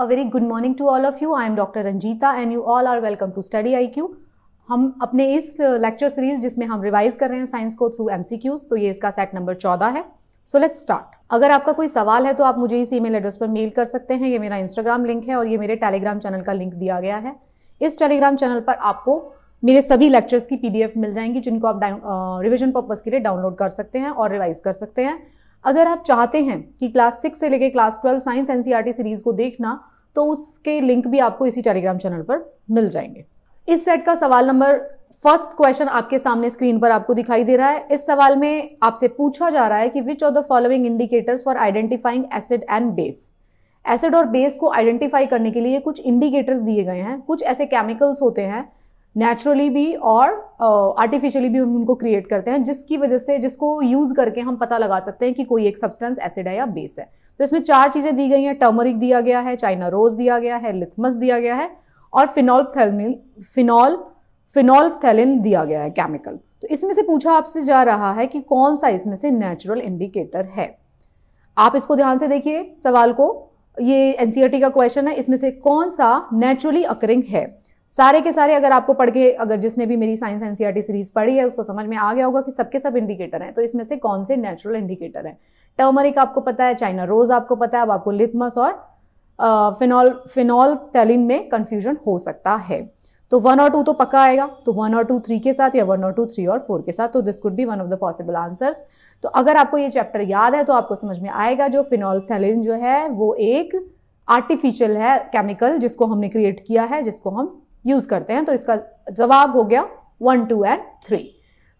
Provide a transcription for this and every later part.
A good morning to all of you I am doctor Ranjeeta and you all are welcome to study IQ Q हम अपने इस lecture series जिसमें हम revise कर रहे हैं साइंस को थ्रू एमसीक्यूज तो ये इसका सेट नंबर चौदह है। सो लेट्स स्टार्ट अगर आपका कोई सवाल है तो आप मुझे इस ईमेल एड्रेस पर मेल कर सकते हैं। ये मेरा इंस्टाग्राम लिंक है और ये मेरे टेलीग्राम चैनल का लिंक दिया गया है। इस टेलीग्राम चैनल पर आपको मेरे सभी लेक्चर्स की पीडीएफ मिल जाएँगी, जिनको आप रिविजन पर्पज के लिए डाउनलोड कर सकते हैं और रिवाइज कर सकते हैं। अगर आप चाहते हैं कि क्लास सिक्स से लेकर class twelve science NCERT series को देखना तो उसके लिंक भी आपको इसी टेलीग्राम चैनल पर मिल जाएँगे। इस सेट का सवाल नंबर फ़र्स्ट क्वेश्चन आपके सामने स्क्रीन पर आपको दिखाई दे रहा है। इस सवाल में आपसे पूछा जा रहा है कि which of the following indicators for identifying acid and base acid और बेस को आइडेंटिफाई करने के लिए कुछ इंडिकेटर्स दिए गए हैं, कुछ ऐसे केमिकल्स होते हैं नेचुरली भी और आर्टिफिशियली uh, भी उनको क्रिएट करते हैं जिसकी वजह से जिसको यूज़ करके हम पता लगा सकते हैं कि कोई एक सब्सटेंस एसिड है या बेस है। तो इसमें चार चीज़ें दी गई हैं टर्मरिक दिया गया है चाइना रोज दिया गया है लिथमस दिया गया है और फिनॉल फिनॉल फिनॉल थैलिन दिया गया है केमिकल तो इसमें से पूछा आपसे जा रहा है कि कौन सा इसमें से नेचुरल इंडिकेटर है। आप इसको ध्यान से देखिए सवाल को। ये एनसीआरटी का क्वेश्चन है इसमें से कौन सा नेचुरली अकरिंग है? सारे के सारे अगर आपको पढ़ के, अगर जिसने भी मेरी साइंस एनसीआरटी सीरीज़ पढ़ी है, उसको समझ में आ गया होगा कि सबके सब इंडिकेटर हैं। तो इसमें से कौन से नेचुरल इंडिकेटर हैं? टर्मरिक आपको पता है चाइना रोज आपको पता है, अब आपको लिथमस और फिनॉल फिनॉल टेलिन में कंफ्यूजन हो सकता है। तो वन और टू तो पक्का आएगा। तो वन और टू थ्री के साथ या वन और टू थ्री और फोर के साथ तो this could be one of the possible answers तो अगर आपको ये चैप्टर याद है तो आपको समझ में आएगा जो फिनॉल थैलिन जो है, वो एक आर्टिफिशियल है केमिकल जिसको हमने क्रिएट किया है, जिसको हम यूज़ करते हैं तो इसका जवाब हो गया वन टू एंड थ्री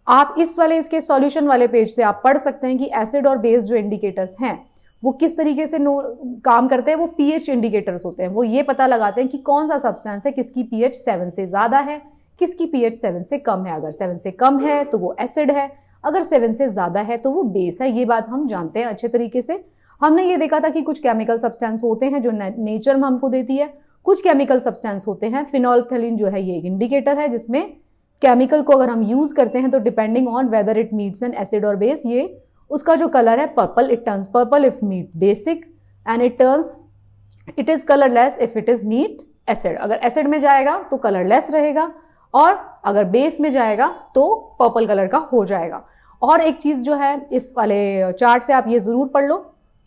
आप इस वाले, इसके सॉल्यूशन वाले पेज से आप पढ़ सकते हैं कि एसिड और बेस जो इंडिकेटर्स हैं, वो किस तरीके से नो, काम करते हैं, वो पीएच इंडिकेटर्स होते हैं। वो ये पता लगाते हैं कि कौन सा सब्सटेंस है, किसकी पीएच सेवन से ज़्यादा है, किसकी पीएच सेवन से कम है। अगर सेवन से कम है तो वो एसिड है। अगर सेवन से ज़्यादा है तो वो बेस है। ये बात हम जानते हैं अच्छे तरीके से। हमने ये देखा था कि कुछ केमिकल सब्सटेंस होते हैं जो नेचर में हमको देती है। कुछ केमिकल सब्सटेंस होते हैं फिनॉलथेलिन जो है ये एक इंडिकेटर है जिसमें केमिकल को अगर हम यूज़ करते हैं तो depending on whether it meets an acid और बेस ये उसका जो कलर है purple it turns purple if meet basic and it turns it is colourless if it is meet acid अगर एसिड में जाएगा तो कलरलेस रहेगा और अगर बेस में जाएगा तो पर्पल कलर का हो जाएगा। और एक चीज़ जो है, इस वाले चार्ट से आप ये ज़रूर पढ़ लो।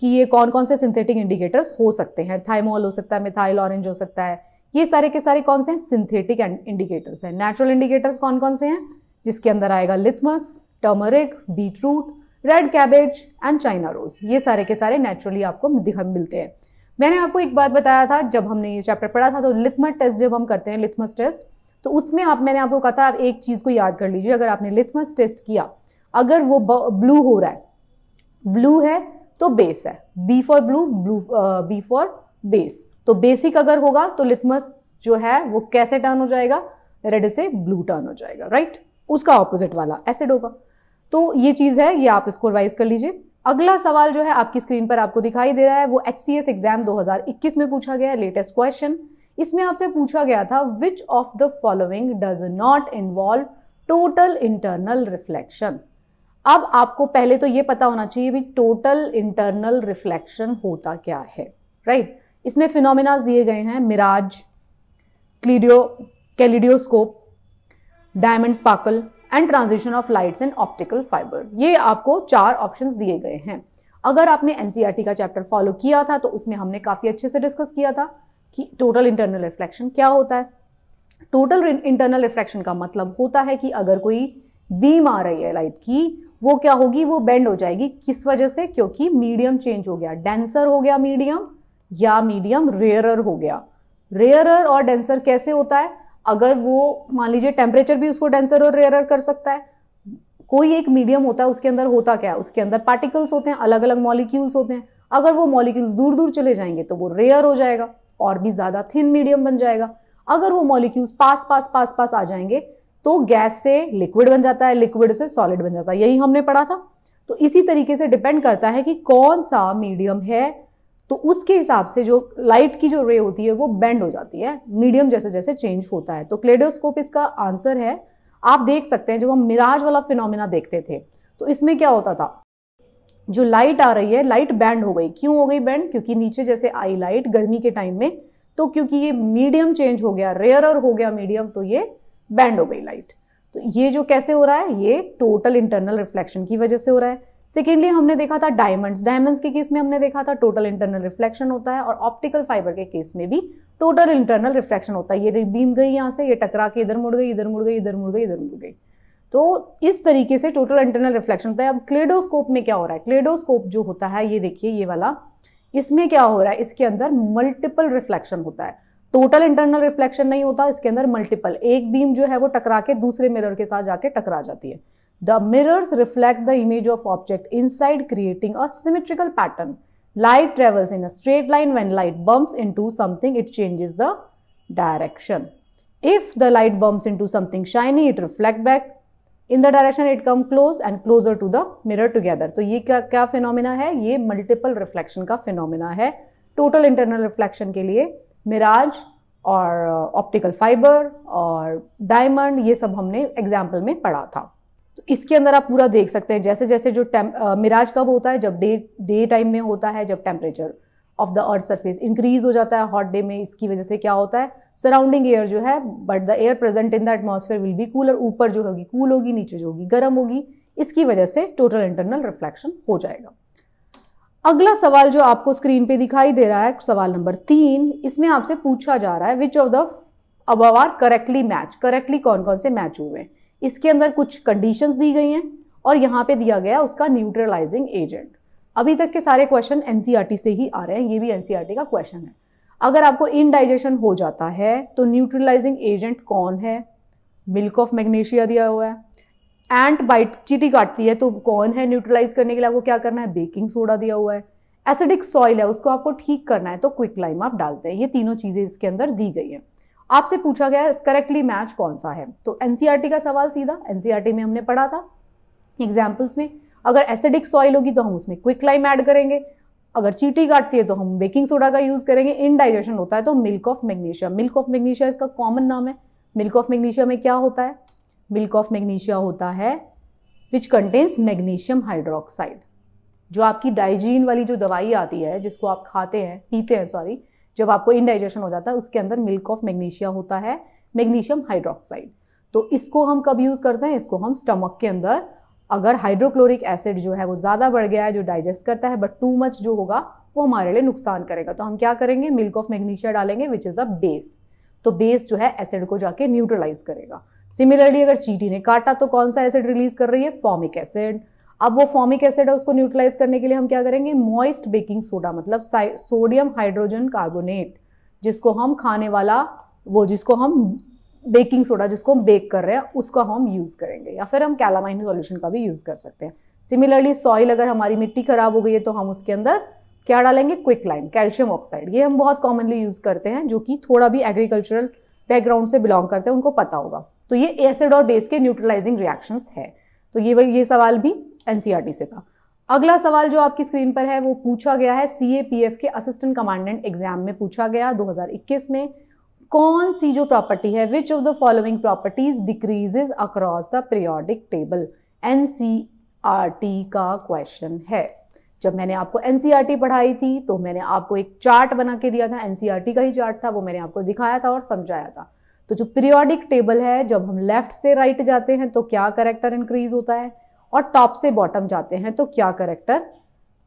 कि ये कौन कौन से सिंथेटिक इंडिकेटर्स हो सकते हैं? थाइमोल हो सकता है मिथाइल ऑरेंज हो सकता है। ये सारे के सारे कौन से हैं? सिंथेटिक इंडिकेटर्स हैं। नेचुरल इंडिकेटर्स कौन कौन से हैं? जिसके अंदर आएगा litmus turmeric beetroot red cabbage and China rose ये सारे के सारे नेचुरली आपको मिलते हैं। मैंने आपको एक बात बताया था, जब हमने ये चैप्टर पढ़ा था तो लिथमस टेस्ट जब हम करते हैं लिथमस टेस्ट तो उसमें आप मैंने आपको कहा था, आप एक चीज़ को याद कर लीजिए। अगर आपने लिथमस टेस्ट किया, अगर वो ब्लू हो रहा है ब्लू है तो बेस है। B for blue blue B for base तो बेसिक अगर होगा तो लिथमस जो है वो कैसे टर्न हो जाएगा? रेड से ब्लू टर्न हो जाएगा राइट उसका ऑपोजिट वाला एसिड होगा। तो ये चीज़ है, ये आप इसको रिवाइज कर लीजिए। अगला सवाल जो है आपकी स्क्रीन पर आपको दिखाई दे रहा है, वो एच सी एस एग्ज़ाम 2021 में पूछा गया है लेटेस्ट क्वेश्चन इसमें आपसे पूछा गया था which of the following does not involve total internal reflection अब आपको पहले तो ये पता होना चाहिए भी टोटल इंटरनल रिफ्लेक्शन होता क्या है राइट right? इसमें फिनोमिनाज दिए गए हैं mirage क्लीडियो kaleidoscope diamond sparkle and transition of lights and optical fibre ये आपको चार ऑप्शन दिए गए हैं। अगर आपने एनसीईआरटी का चैप्टर फॉलो किया था तो उसमें हमने काफ़ी अच्छे से डिस्कस किया था कि टोटल इंटरनल रिफ्लेक्शन क्या होता है। टोटल इंटरनल रिफ्लेक्शन का मतलब होता है कि अगर कोई बीम आ रही है लाइट की वो क्या होगी? वो बेंड हो जाएगी। किस वजह से? क्योंकि मीडियम चेंज हो गया। डेंसर हो गया मीडियम या मीडियम रेयरर हो गया। रेयरर और डेंसर कैसे होता है? अगर वो, मान लीजिए टेम्परेचर भी उसको डेंसर और रेयरर कर सकता है। कोई एक मीडियम होता है, उसके अंदर होता क्या है? उसके अंदर पार्टिकल्स होते हैं अलग अलग मॉलिक्यूल्स होते हैं। अगर वो मॉलिक्यूल्स दूर दूर चले जाएँगे तो वो रेयर हो जाएगा और भी ज़्यादा थिन मीडियम बन जाएगा। अगर वो मॉलिक्यूल्स पास पास पास पास आ जाएँगे तो गैस से लिक्विड बन जाता है, लिक्विड से सॉलिड बन जाता है, यही हमने पढ़ा था। तो इसी तरीके से डिपेंड करता है कि कौन सा मीडियम है तो उसके हिसाब से जो लाइट की जो रे होती है वो बेंड हो जाती है, मीडियम जैसे जैसे चेंज होता है। तो क्लेडोस्कोप इसका आंसर है, आप देख सकते हैं जब हम मिराज वाला फिनोमिना देखते थे तो इसमें क्या होता था? जो लाइट आ रही है, लाइट बैंड हो गई। क्यों हो गई बैंड? क्योंकि नीचे जैसे आई लाइट गर्मी के टाइम में तो क्योंकि ये मीडियम चेंज हो गया रेयरर हो गया मीडियम तो ये बैंड हो गई लाइट तो ये जो कैसे हो रहा है? ये टोटल इंटरनल रिफ्लेक्शन की वजह से हो रहा है। सेकेंडली हमने देखा था डायमंड्स डायमंड्स के केस में हमने देखा था टोटल इंटरनल रिफ्लेक्शन होता है और ऑप्टिकल फाइबर के केस में भी टोटल इंटरनल रिफ्लेक्शन होता है। ये बीम गई यहाँ से, ये टकरा के इधर मुड़ गई, इधर मुड़ गई, इधर मुड़ गई, इधर मुड़ गई। तो इस तरीके से टोटल इंटरनल रिफ्लेक्शन होता है। अब क्लेडोस्कोप में क्या हो रहा है? क्लेडोस्कोप जो होता है, ये देखिए, ये वाला, इसमें क्या हो रहा है? इसके अंदर मल्टीपल रिफ्लेक्शन होता है। टोटल इंटरनल रिफ्लेक्शन नहीं होता, इसके अंदर मल्टीपल एक बीम जो है वो टकरा के दूसरे मिरर के साथ जाके टकरा जाती है। The mirrors reflect the image of object inside creating a pattern light travels in straight line when light bumps into something it changes the direction if the light bumps into something shiny it reflect back in the direction it come close and closer to the mirror together तो ये क्या क्या phenomena है? ये multiple reflection का phenomena है। Total internal reflection के लिए मिराज और ऑप्टिकल फाइबर और डायमंड ये सब हमने एग्ज़ाम्पल में पढ़ा था। तो इसके अंदर आप पूरा देख सकते हैं जैसे जैसे जो मिराज कब होता है, जब डे डे टाइम में होता है, जब temperature of the earth surface increase हो जाता है हॉट डे में, इसकी वजह से क्या होता है सराउंडिंग एयर जो है but the air present in the atmosphere will be cooler ऊपर जो होगी कूल होगी, नीचे जो होगी, गर्म होगी, इसकी वजह से टोटल इंटरनल रिफ्लेक्शन हो जाएगा। अगला सवाल जो आपको स्क्रीन पे दिखाई दे रहा है, सवाल नंबर तीन, इसमें आपसे पूछा जा रहा है विच ऑफ़ द अब आर करेक्टली मैच करेक्टली कौन कौन से मैच हुए इसके अंदर कुछ कंडीशंस दी गई हैं और यहाँ पे दिया गया उसका न्यूट्रलाइजिंग एजेंट अभी तक के सारे क्वेश्चन एनसीईआरटी से ही आ रहे हैं, ये भी एनसीईआरटी का क्वेश्चन है। अगर आपको इनडाइजेशन हो जाता है तो न्यूट्रलाइजिंग एजेंट कौन है? मिल्क ऑफ़ मैग्नेशिया दिया हुआ है। एंट बाइट चीटी काटती है तो कौन है न्यूट्रलाइज करने के लिए आपको क्या करना है? बेकिंग सोडा दिया हुआ है। एसिडिक सॉइल है, उसको आपको ठीक करना है तो क्विक लाइम आप डालते हैं। ये तीनों चीज़ें इसके अंदर दी गई हैं। आपसे पूछा गया है करेक्टली मैच कौन सा है? तो एनसीईआरटी का सवाल सीधा एनसीईआरटी में हमने पढ़ा था एग्जाम्पल्स में। अगर एसिडिक सॉइल होगी तो हम उसमें क्विक लाइम ऐड करेंगे। अगर चीटी काटती है तो हम बेकिंग सोडा का यूज़ करेंगे। इनडाइजेशन होता है तो milk of magnesia milk of magnesia इसका कॉमन नाम है। मिल्क ऑफ़ मैग्नीशिया में क्या होता है? मिल्क ऑफ़ मैग्नीशिया होता है विच कंटेन्स मैग्नीशियम हाइड्रोक्साइड जो आपकी डाइजीन वाली जो दवाई आती है, जिसको आप खाते हैं, पीते हैं सॉरी जब आपको इनडाइजेशन हो जाता है, उसके अंदर मिल्क ऑफ़ मैग्नीशिया होता है मैग्नीशियम हाइड्रोक्साइड तो इसको हम कब यूज़ करते हैं? इसको हम स्टमक के अंदर, अगर हाइड्रोक्लोरिक एसिड जो है वो ज़्यादा बढ़ गया है, जो डाइजेस्ट करता है बट टू मच जो होगा, वो हमारे लिए नुकसान करेगा. तो हम क्या करेंगे? मिल्क ऑफ़ मैग्नीशिया डालेंगे विच इज़ अ बेस तो बेस जो है एसिड को जाके न्यूट्रलाइज करेगा. सिमिलरली अगर चीटी ने काटा तो कौन सा एसिड रिलीज़ कर रही है? फॉर्मिक एसिड अब वो फॉर्मिक एसिड है, उसको न्यूट्रलाइज करने के लिए हम क्या करेंगे? मॉइस्ट बेकिंग सोडा मतलब सोडियम हाइड्रोजन कार्बोनेट जिसको हम खाने वाला, वो जिसको हम बेकिंग सोडा जिसको हम बेक कर रहे हैं, उसका हम यूज़ करेंगे। या फिर हम कैलामाइन सॉल्यूशन का भी यूज़ कर सकते हैं। सिमिलरली सॉइल अगर हमारी मिट्टी खराब हो गई है तो हम उसके अंदर क्या डालेंगे? क्विक लाइम कैल्शियम ऑक्साइड ये हम बहुत कॉमनली यूज़ करते हैं, जो कि थोड़ा भी एग्रीकल्चरल बैकग्राउंड से बिलोंग करते हैं, उनको पता होगा। तो ये एसिड और बेस के न्यूट्रलाइजिंग रिएक्शंस है। तो ये ये सवाल भी एनसीईआरटी से था। अगला सवाल जो आपकी स्क्रीन पर है, वो पूछा गया है सीएपीएफ के असिस्टेंट कमांडेंट एग्ज़ाम में पूछा गया 2021 में। कौन सी जो प्रॉपर्टी है which of the following properties decreases across the periodic table NCERT का क्वेश्चन है। जब मैंने आपको एनसीईआरटी पढ़ाई थी तो मैंने आपको एक चार्ट बना के दिया था। एनसीईआरटी का ही चार्ट था, वो मैंने आपको दिखाया था और समझाया था। तो जो पीरियोडिक टेबल है, जब हम लेफ़्ट से राइट right जाते हैं तो क्या करेक्टर इंक्रीज होता है? और टॉप से बॉटम जाते हैं तो क्या करेक्टर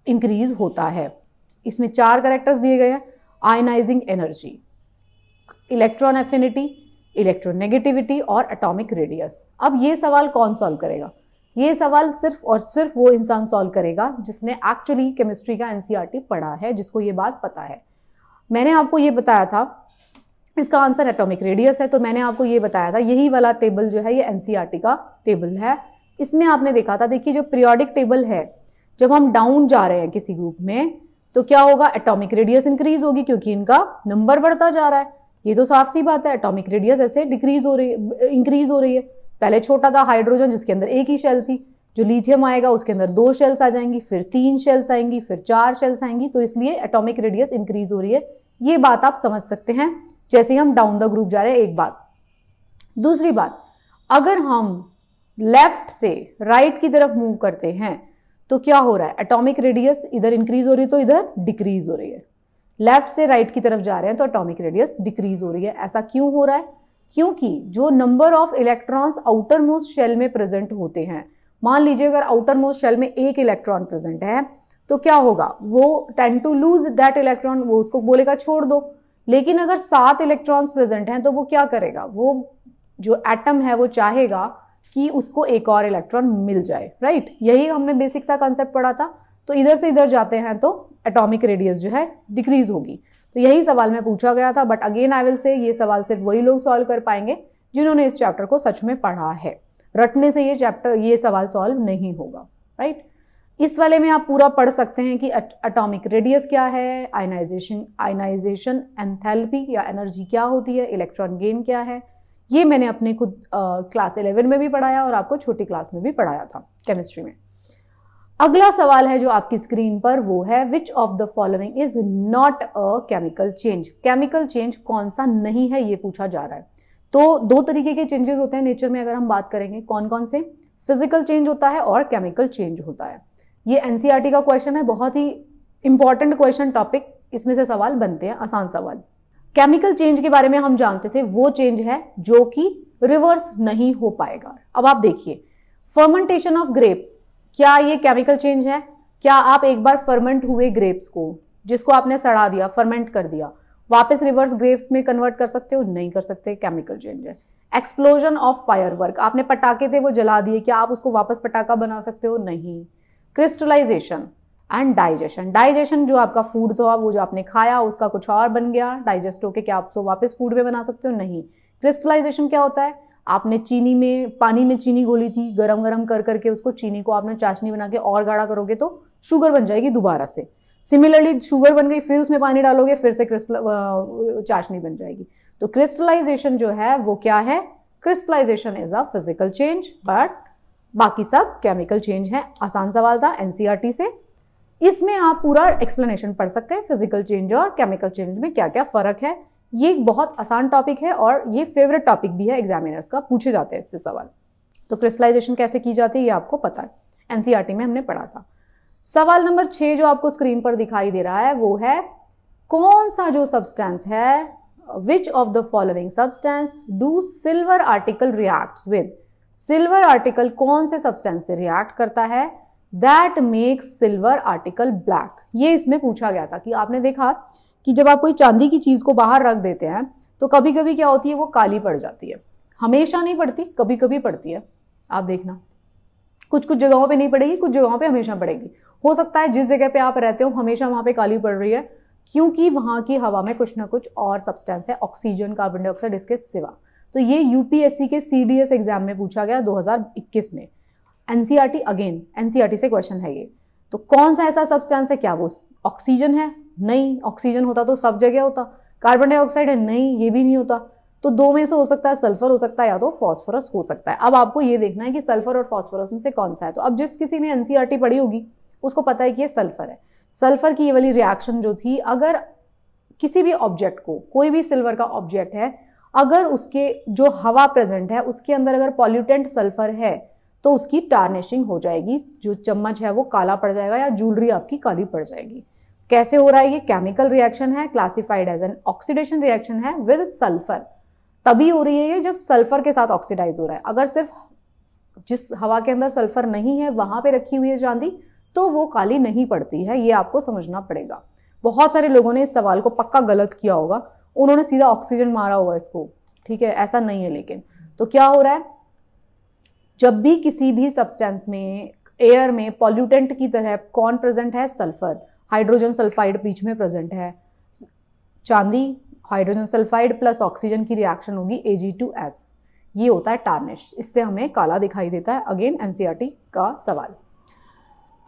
इंक्रीज होता है? इसमें चार करेक्टर्स दिए गए हैं ionizing energy electron affinity electronegativity और एटॉमिक रेडियस अब ये सवाल कौन सॉल्व करेगा? ये सवाल सिर्फ़ और सिर्फ़ वो इंसान सॉल्व करेगा, जिसने एक्चुअली केमिस्ट्री का एनसीईआरटी पढ़ा है, जिसको ये बात पता है। मैंने आपको ये बताया था इसका आंसर एटॉमिक रेडियस है। तो मैंने आपको ये बताया था, यही वाला टेबल जो है, ये एनसीईआरटी का टेबल है। इसमें आपने देखा था, देखिए जो पीरियोडिक टेबल है, जब हम डाउन जा रहे हैं किसी ग्रुप में तो क्या होगा? एटॉमिक रेडियस इंक्रीज होगी क्योंकि इनका नंबर बढ़ता जा रहा है। ये तो साफ़ सी बात है एटॉमिक रेडियस ऐसे डिक्रीज हो रही है इंक्रीज हो रही है। पहले छोटा था हाइड्रोजन जिसके अंदर एक ही शेल थी। जो लिथियम आएगा, उसके अंदर दो शेल्स आ जाएँगी, फिर तीन शेल्स आएँगी, फिर चार शेल्स आएँगी। तो इसलिए एटॉमिक रेडियस इंक्रीज हो रही है। ये बात आप समझ सकते हैं। जैसे ही हम डाउन द ग्रुप जा रहे हैं, एक बात। दूसरी बात, अगर हम लेफ़्ट से राइट की तरफ़ मूव करते हैं तो क्या हो रहा है? एटॉमिक रेडियस इधर इंक्रीज हो रही है तो इधर डिक्रीज हो रही है। लेफ़्ट से राइट की तरफ़ जा रहे हैं तो एटॉमिक रेडियस डिक्रीज हो रही है। ऐसा क्यों हो रहा है? क्योंकि जो number of electrons outermost shell में प्रेजेंट होते हैं, मान लीजिए अगर आउटर मोस्ट शेल में एक इलेक्ट्रॉन प्रेजेंट है तो क्या होगा? वो tend to lose that electron वो उसको बोलेगा छोड़ दो। लेकिन अगर सात इलेक्ट्रॉन्स प्रेजेंट हैं तो वो क्या करेगा? वो जो एटम है, वो चाहेगा कि उसको एक और इलेक्ट्रॉन मिल जाए राइट यही हमने बेसिक सा कंसेप्ट पढ़ा था। तो इधर से इधर जाते हैं तो एटॉमिक रेडियस जो है डिक्रीज होगी। तो यही सवाल में पूछा गया था but again I will say ये सवाल सिर्फ़ वही लोग सॉल्व कर पाएँगे जिन्होंने इस चैप्टर को सच में पढ़ा है। रटने से ये चैप्टर ये सवाल सॉल्व नहीं होगा राइट इस वाले में आप पूरा पढ़ सकते हैं कि एटॉमिक रेडियस क्या है आयनाइजेशन आयनाइजेशन एंथैल्पी या एनर्जी क्या होती है इलेक्ट्रॉन गेन क्या है। ये मैंने अपने खुद क्लास इलेवन में भी पढ़ाया और आपको छोटी क्लास में भी पढ़ाया था केमिस्ट्री में। अगला सवाल है जो आपकी स्क्रीन पर वो है which of the following is not a chemical change chemical change कौन सा नहीं है ये पूछा जा रहा है। तो दो तरीके के चेंजेस होते हैं नेचर में अगर हम बात करेंगे कौन कौन से? फ़िज़िकल चेंज होता है और केमिकल चेंज होता है। ये एनसीईआरटी का क्वेश्चन है, बहुत ही इंपॉर्टेंट क्वेश्चन टॉपिक इसमें से सवाल बनते हैं, आसान सवाल। केमिकल चेंज के बारे में हम जानते थे, वो चेंज है जो कि रिवर्स नहीं हो पाएगा। अब आप देखिए फर्मेंटेशन ऑफ़ ग्रेप क्या ये केमिकल चेंज है? क्या आप एक बार फर्मेंट हुए ग्रेप्स को, जिसको आपने सड़ा दिया फर्मेंट कर दिया, वापस रिवर्स ग्रेप्स में कन्वर्ट कर सकते हो? नहीं कर सकते केमिकल चेंज है। एक्सप्लोजन ऑफ़ फायर आपने पटाखे थे वो जला दिए, क्या आप उसको वापस पटाखा बना सकते हो? नहीं। Crystallisation and digestion. डाइजेशन जो आपका फ़ूड था वो जो आपने खाया, उसका कुछ और बन गया, डाइजेस्ट होके क्या आप उसको वापस फ़ूड में बना सकते हो? नहीं। क्रिस्टलाइजेशन क्या होता है? आपने चीनी में, पानी में चीनी घोली थी गरम गरम कर करके उसको चीनी को आपने चाशनी बना के और गाढ़ा करोगे तो शुगर बन जाएगी दोबारा से। सिमिलरली शुगर बन गई, फिर उसमें पानी डालोगे, फिर से क्रिस्टल चाशनी बन जाएगी। तो क्रिस्टलाइजेशन जो है, वो क्या है? Crystallization is a physical change, but बाकी सब केमिकल चेंज है, आसान सवाल था एनसीआरटी से। इसमें आप पूरा एक्सप्लेनेशन पढ़ सकते हैं फ़िज़िकल चेंज और केमिकल चेंज में क्या क्या फ़र्क है। ये एक बहुत आसान टॉपिक है और ये फेवरेट टॉपिक भी है एग्जामिनर्स का, पूछे जाते हैं इससे सवाल। तो क्रिस्टलाइजेशन कैसे की जाती है, ये आपको पता है। एनसीईआरटी में हमने पढ़ा था। सवाल नंबर छह जो आपको स्क्रीन पर दिखाई दे रहा है, वो है, कौन सा जो सब्सटेंस है which of the following substance do silver article react with silver article कौन से सब्सटेंस से रिएक्ट करता है? That makes silver article black ये इसमें पूछा गया था कि आपने देखा कि जब आप कोई चांदी की चीज़ को बाहर रख देते हैं तो कभी कभी क्या होती है, वो काली पड़ जाती है। हमेशा नहीं पड़ती कभी कभी पड़ती है। आप देखना। कुछ कुछ जगहों पे नहीं पड़ेगी, कुछ जगहों पे हमेशा पड़ेगी। हो सकता है जिस जगह पे आप रहते हो, हमेशा वहाँ पे काली पड़ रही है, क्योंकि वहाँ की हवा में कुछ ना कुछ और सब्सटेंस है ऑक्सीजन कार्बन डाइऑक्साइड इसके सिवा। तो ये यूपीएससी के सीडीएस एग्ज़ाम में पूछा गया 2021 में। एनसीआरटी अगेन एनसीआरटी से क्वेश्चन है ये। तो कौन सा ऐसा सब्सटेंस है? क्या वो ऑक्सीजन है? नहीं ऑक्सीजन होता तो सब जगह होता। कार्बन डाइऑक्साइड है? नहीं, ये भी नहीं होता। तो दो में से हो सकता है सल्फ़र हो सकता है या तो फॉस्फोरस हो सकता है। अब आपको ये देखना है कि सल्फ़र और फॉस्फोरस में से कौन सा है। तो अब जिस किसी ने एनसीआरटी पढ़ी होगी, उसको पता है कि ये सल्फ़र है। सल्फ़र की ये वाली रिएक्शन जो थी, अगर किसी भी ऑब्जेक्ट को, कोई भी सिल्वर का ऑब्जेक्ट है अगर उसके जो हवा प्रेजेंट है, उसके अंदर अगर पॉल्यूटेंट सल्फ़र है तो उसकी टार्निशिंग हो जाएगी। जो चम्मच है वो काला पड़ जाएगा या ज्वेलरी आपकी काली पड़ जाएगी। कैसे हो रहा है? ये केमिकल रिएक्शन है classified as an oxidation reaction है विद सल्फ़र तभी हो रही है ये जब सल्फ़र के साथ ऑक्सीडाइज हो रहा है। अगर सिर्फ़ जिस हवा के अंदर सल्फ़र नहीं है, वहाँ पे रखी हुई है चांदी तो वो काली नहीं पड़ती है। ये आपको समझना पड़ेगा। बहुत सारे लोगों ने इस सवाल को पक्का गलत किया होगा। उन्होंने सीधा ऑक्सीजन मारा होगा इसको, ठीक है? ऐसा नहीं है लेकिन। तो क्या हो रहा है? जब भी किसी भी सब्सटेंस में एयर में पॉल्यूटेंट की तरह कौन प्रेजेंट है? सल्फ़र हाइड्रोजन सल्फाइड बीच में प्रेजेंट है। चांदी हाइड्रोजन सल्फाइड प्लस ऑक्सीजन की रिएक्शन होगी एस ये होता है टार्निश इससे हमें काला दिखाई देता है। अगेन एनसीईआरटी का सवाल।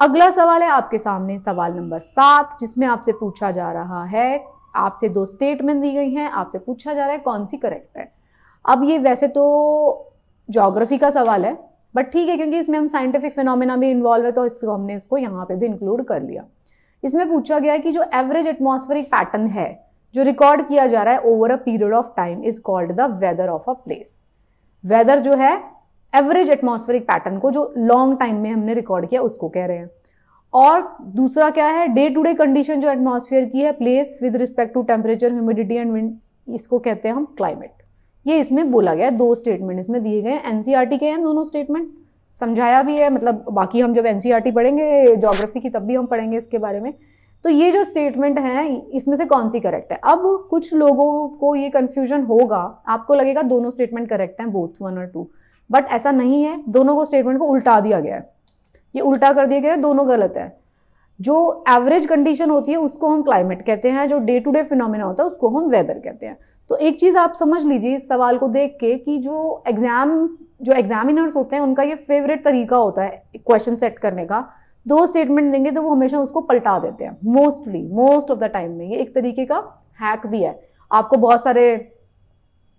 अगला सवाल है आपके सामने, सवाल नंबर सात, जिसमें आपसे पूछा जा रहा है आपसे दो स्टेटमेंट दी गई हैं, आपसे पूछा जा रहा है कौन सी करेक्ट है। अब ये वैसे तो जोग्राफी का सवाल है बट ठीक है, क्योंकि इसमें हम साइंटिफिक फिनोमिना भी इन्वॉल्व है तो इसको हमने इसको यहाँ पे भी इंक्लूड कर लिया। इसमें पूछा गया कि जो एवरेज एटमॉस्फेरिक पैटर्न है, जो रिकॉर्ड किया जा रहा है over a period of time is called the weather of a place weather जो है एवरेज एटमॉस्फेरिक पैटर्न को जो लॉन्ग टाइम में हमने रिकॉर्ड किया, उसको कह रहे हैं। और दूसरा क्या है डे टू डे कंडीशन जो एटमॉस्फेयर की है place with respect to temperature humidity and wind इसको कहते हैं हम क्लाइमेट ये इसमें बोला गया है, दो स्टेटमेंट इसमें दिए गए एनसीईआरटी के हैं दोनों स्टेटमेंट समझाया भी है मतलब बाकी हम जब एनसीईआरटी पढ़ेंगे जोग्राफी की तब भी हम पढ़ेंगे इसके बारे में। तो ये जो स्टेटमेंट है, इसमें से कौन सी करेक्ट है? अब कुछ लोगों को ये कंफ्यूजन होगा, आपको लगेगा दोनों स्टेटमेंट करेक्ट हैं बोथ वन और टू बट ऐसा नहीं है, दोनों को स्टेटमेंट को उल्टा दिया गया है। ये उल्टा कर दिया गया दोनों गलत है। जो एवरेज कंडीशन होती है उसको हम क्लाइमेट कहते हैं जो डे टू डे फिनोमिना होता है उसको हम वेदर कहते हैं। तो एक चीज़ आप समझ लीजिए इस सवाल को देख के कि जो एग्ज़ाम जो एग्जामिनर्स होते हैं उनका ये फेवरेट तरीका होता है क्वेश्चन सेट करने का। दो स्टेटमेंट देंगे तो वो हमेशा उसको पलटा देते हैं mostly most of the time में। ये एक तरीके का हैक भी है। आपको बहुत सारे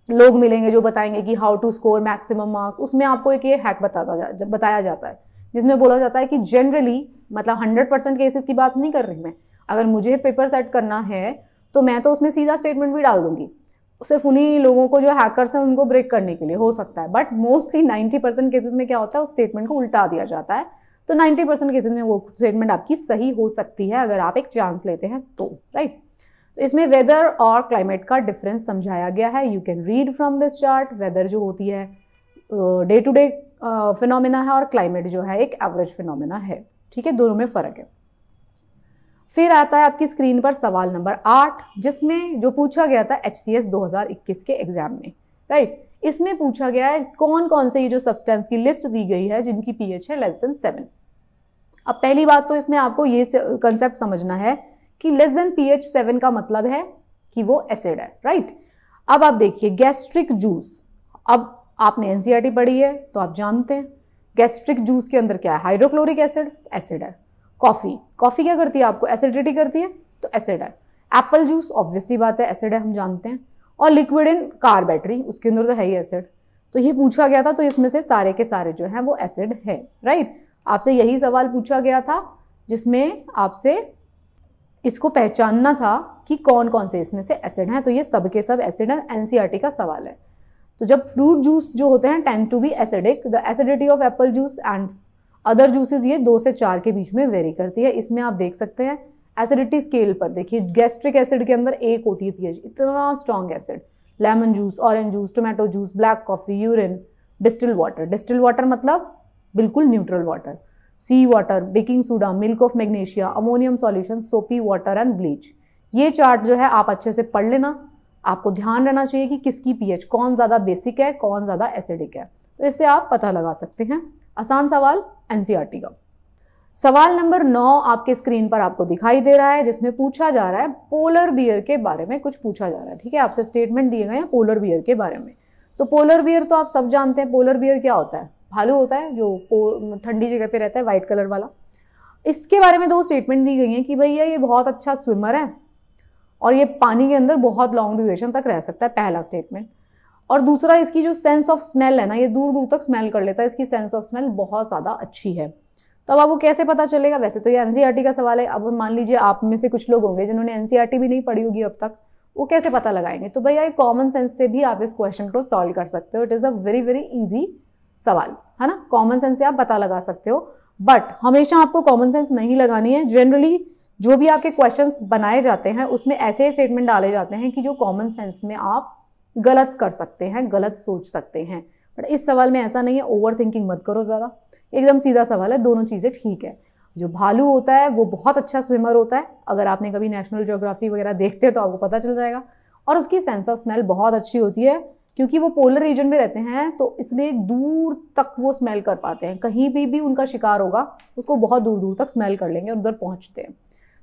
लोग मिलेंगे जो बताएँगे कि how to score maximum marks उसमें आपको एक ये हैक बताता जा, बताया जाता है। जिसमें बोला जाता है कि जनरली मतलब हंड्रेड परसेंट केसेस की बात नहीं कर रही मैं। अगर मुझे पेपर सेट करना है तो मैं तो उसमें सीधा स्टेटमेंट भी डाल दूँगी। सिर्फ़ उन्हीं लोगों को जो हैकर्स हैं, उनको ब्रेक करने के लिए हो सकता है। But mostly ninety percent cases में क्या होता है, उस स्टेटमेंट को उल्टा दिया जाता है। तो नाइन्टी परसेंट केसेज में वो स्टेटमेंट आपकी सही हो सकती है, अगर आप एक चांस लेते हैं तो राइट तो इसमें वेदर और क्लाइमेट का डिफरेंस समझाया गया है। You can read from this chart weather जो होती है डे टू डे फिनोमिना है और क्लाइमेट जो है, एक एवरेज फिनोमिना है। ठीक है? दोनों में फ़र्क है। फिर आता है आपकी स्क्रीन पर सवाल नंबर आठ, जिसमें जो पूछा गया था एच सी एस दो के एग्ज़ाम में। राइट इसमें पूछा गया है कौन कौन से ये जो सब्सटेंस की लिस्ट दी गई है, जिनकी पीएच है लेस देन सेवन अब पहली बात तो इसमें आपको ये कंसेप्ट समझना है कि लेस देन पीएच सेवन का मतलब है कि वो एसिड है। राइट अब आप देखिए गैस्ट्रिक जूस अब आपने एनसीईआरटी पढ़ी है तो आप जानते हैं। गैस्ट्रिक जूस के अंदर क्या है? हाइड्रोक्लोरिक एसिड एसिड है। कॉफ़ी कॉफ़ी क्या करती है आपको? एसिडिटी करती है तो एसिड है। एप्पल जूस ऑब्वियसली बात है एसिड है, हम जानते हैं। और लिक्विड इन कार बैटरी उसके अंदर तो है ही एसिड तो ये पूछा गया था तो इसमें से सारे के सारे जो हैं, वो एसिड है राइट आपसे यही सवाल पूछा गया था, जिसमें आपसे इसको पहचानना था कि कौन कौन से इसमें से एसिड हैं। तो ये सब के सब एसिड है एनसीईआरटी का सवाल है। तो जब फ्रूट जूस जो होते हैं tend to be acidic the acidity of apple juice and other juices ये दो से चार के बीच में वेरी करती है। इसमें आप देख सकते हैं एसिडिटी स्केल पर। देखिए गैस्ट्रिक एसिड के अंदर एक होती है पीएच इतना strong acid lemon juice orange juice tomato juice black coffee urine distil water distil water मतलब बिल्कुल neutral water sea water baking soda milk of magnesia ammonium solution soapy water and bleach ये chart जो है, आप अच्छे से पढ़ लेना। आपको ध्यान रहना चाहिए कि किसकी पीएच कौन ज़्यादा बेसिक है, कौन ज़्यादा एसिडिक है। तो इससे आप पता लगा सकते हैं। आसान सवाल एनसीईआरटी का। सवाल नंबर नौ आपके स्क्रीन पर आपको दिखाई दे रहा है, जिसमें पूछा जा रहा है पोलर बियर के बारे में कुछ पूछा जा रहा है, ठीक है? आपसे स्टेटमेंट दिए गए हैं पोलर बियर के बारे में। तो पोलर बियर तो आप सब जानते हैं पोलर बियर क्या होता है? भालू होता है, जो ठंडी जगह पे रहता है वाइट कलर वाला। इसके बारे में दो स्टेटमेंट दी गई हैं कि भैया ये बहुत अच्छा स्विमर है और ये पानी के अंदर बहुत लॉन्ग ड्यूरेशन तक रह सकता है पहला स्टेटमेंट और दूसरा, इसकी जो सेंस ऑफ़ स्मेल है ना, ये दूर दूर तक स्मेल कर लेता है, इसकी सेंस ऑफ़ स्मेल बहुत ज़्यादा अच्छी है. तो अब आपको कैसे पता चलेगा? वैसे तो ये एनसीईआरटी का सवाल है. अब मान लीजिए आप में से कुछ लोग होंगे जिन्होंने एनसीईआरटी भी नहीं पढ़ी होगी अब तक. वो कैसे पता लगाएँगे? तो भैया कॉमन सेंस से भी आप इस क्वेश्चन को सॉल्व कर सकते हो. It is a very very easy सवाल, है ना? कॉमन सेंस से आप पता लगा सकते हो. बट हमेशा आपको कॉमन सेंस नहीं लगानी है. जनरली जो भी आपके क्वेश्चंस बनाए जाते हैं, उसमें ऐसे स्टेटमेंट डाले जाते हैं कि जो कॉमन सेंस में आप गलत कर सकते हैं, गलत सोच सकते हैं। बट इस सवाल में ऐसा नहीं है ओवर थिंकिंग मत करो ज़्यादा। एकदम सीधा सवाल है, दोनों चीज़ें ठीक है। जो भालू होता है, वो बहुत अच्छा स्विमर होता है। अगर आपने कभी नेशनल जोग्राफी वगैरह देखते हो तो आपको पता चल जाएगा। और उसकी सेंस ऑफ़ स्मेल बहुत अच्छी होती है, क्योंकि वो पोलर रीजन में रहते हैं तो इसलिए दूर तक वो स्मेल कर पाते हैं। कहीं भी भी उनका शिकार होगा, उसको बहुत दूर दूर तक स्मेल कर लेंगे और उधर पहुँचते हैं।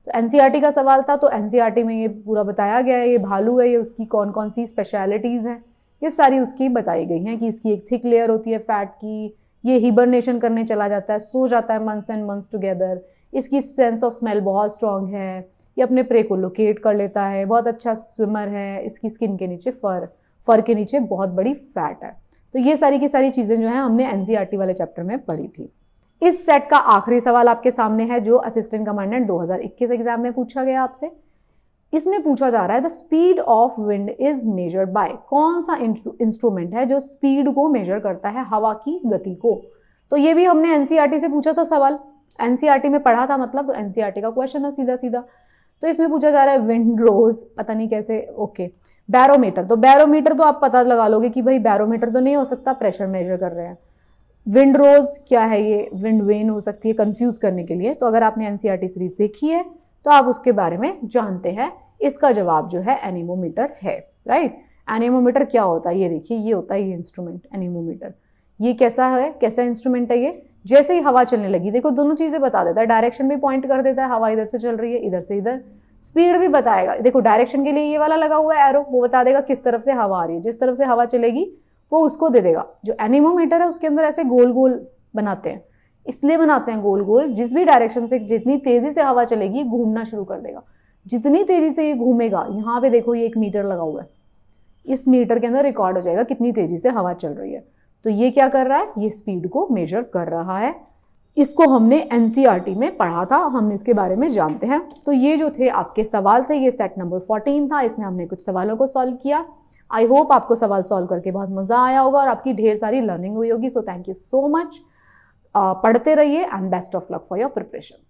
तो एनसीईआरटी का सवाल था तो एनसीईआरटी में ये पूरा बताया गया है, ये भालू है, ये उसकी कौन कौन सी स्पेशलिटीज़ हैं, ये सारी उसकी बताई गई हैं कि इसकी एक थिक लेयर होती है फैट की, ये हिबरनेशन करने चला जाता है, सो जाता है मंथ्स एंड मंथ्स टुगेदर इसकी सेंस ऑफ़ स्मेल बहुत स्ट्रांग है, ये अपने प्रे को लोकेट कर लेता है, बहुत अच्छा स्विमर है, इसकी स्किन के नीचे फर फर के नीचे बहुत बड़ी फैट है। तो ये सारी की सारी चीज़ें जो है हमने एनसीईआरटी वाले चैप्टर में पढ़ी थी। इस सेट का आखिरी सवाल आपके सामने है, जो असिस्टेंट कमांडेंट 2021 एग्ज़ाम में पूछा गया आपसे। इसमें पूछा जा रहा है the speed of wind is measured by कौन सा इंस्ट्रूमेंट है जो स्पीड को मेजर करता है, हवा की गति को? तो ये भी हमने एनसीईआरटी से पूछा था सवाल। एनसीईआरटी में पढ़ा था मतलब तो एनसीईआरटी का क्वेश्चन है सीधा सीधा तो इसमें पूछा जा रहा है विंड रोज पता नहीं कैसे ओके बैरोमीटर तो बैरोमीटर तो आप पता लगा लोगे कि भाई बैरोमीटर तो नहीं हो सकता प्रेशर मेजर कर रहे हैं। विंड रोज क्या है ये? विंड वेन हो सकती है कंफ्यूज करने के लिए। तो अगर आपने एनसीईआरटी सीरीज़ देखी है तो आप उसके बारे में जानते हैं। इसका जवाब जो है एनीमोमीटर है राइट एनीमोमीटर क्या होता है? ये देखिए, ये होता है ये इंस्ट्रूमेंट एनीमोमीटर ये कैसा है? कैसा इंस्ट्रूमेंट है ये? जैसे ही हवा चलने लगी, देखो दोनों चीज़ें बता देता है। डायरेक्शन भी पॉइंट कर देता है, हवा इधर से चल रही है, इधर से इधर। स्पीड भी बताएगा। देखो डायरेक्शन के लिए ये वाला लगा हुआ है एरो वो बता देगा किस तरफ़ से हवा आ रही है। जिस तरफ़ से हवा चलेगी वो उसको दे देगा। जो एनिमोमीटर है, उसके अंदर ऐसे गोल गोल बनाते हैं। इसलिए बनाते हैं गोल गोल जिस भी डायरेक्शन से जितनी तेज़ी से हवा चलेगी, घूमना शुरू कर देगा। जितनी तेज़ी से ये घूमेगा, यहाँ पे देखो ये एक मीटर लगा हुआ है। इस मीटर के अंदर रिकॉर्ड हो जाएगा कितनी तेज़ी से हवा चल रही है। तो ये क्या कर रहा है? ये स्पीड को मेजर कर रहा है। इसको हमने एनसीईआरटी e में पढ़ा था, हम इसके बारे में जानते हैं। तो ये जो थे आपके सवाल थे, ये सेट नंबर 14 था, इसमें हमने कुछ सवालों को सॉल्व किया। आई होप आपको सवाल सॉल्व करके बहुत मज़ा आया होगा और आपकी ढेर सारी लर्निंग हुई होगी so thank you so much पढ़ते रहिए and best of luck for your preparation